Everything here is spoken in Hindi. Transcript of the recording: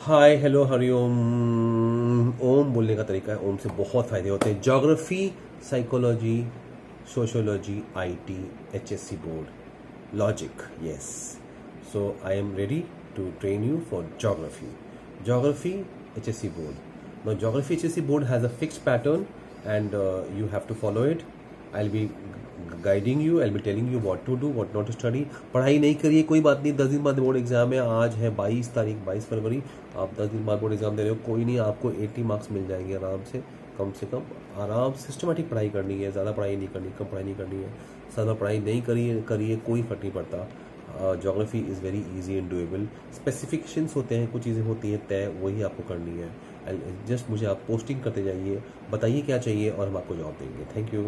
हाय हेलो हरिओम ओम बोलने का तरीका है, ओम से बहुत फ़ायदे होते हैं। Geography psychology sociology I IT HSC board logic yes so I am ready to train you for geography geography H S C board no S C board has a fix pattern and you have to follow it I will be guiding you I be telling you what to do what not to study पढ़ाई नहीं करिए, कोई बात नहीं, दस दिन बाद बोर्ड एग्ज़ाम है, आज है बाईस तारीख, बाईस फरवरी, आप दस दिन बाद बोर्ड एग्ज़ाम दे रहे हो, कोई नहीं, आपको एट्टी मार्क्स मिल जाएँगे आराम से, कम से कम, आराम सिस्टमेटिक पढ़ाई करनी है, ज़्यादा पढ़ाई नहीं करनी, कम पढ़ाई नहीं करनी है, ज़्यादा पढ़ाई नहीं करिए करिए, कोई फ़र्क नहीं पड़ता। Geography is very easy and doable specifications होते हैं, कुछ चीज़ें होती हैं, तय, वही आपको करनी है। जस्ट मुझे आप पोस्टिंग करते जाइए, बताइए क्या चाहिए और हम आपको जॉब देंगे। Thank you